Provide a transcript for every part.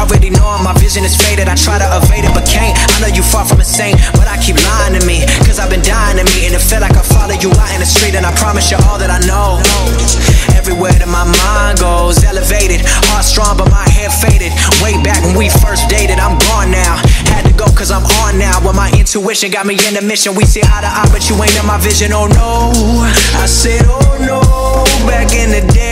already know my vision is faded. I try to evade it, but can't. I know you far from insane, but I keep lying to me. Cause I've been dying to me, and it feel like I follow you out in the street, and I promise you all that I know. Everywhere that my mind goes, elevated, heart strong, but my head faded. Way back when we first dated, I'm gone now. Had to go cause I'm on now. When my intuition got me in the mission, we see eye to eye, but you ain't in my vision. Oh no, I said, oh no. Back in the day,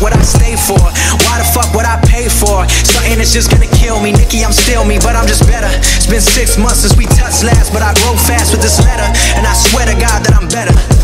What I stay for? Why the fuck would I pay for something that's just gonna kill me? Nikki, I'm still me, but I'm just better. It's been six months since we touched last, but I grow fast with this letter, and I swear to God that I'm better.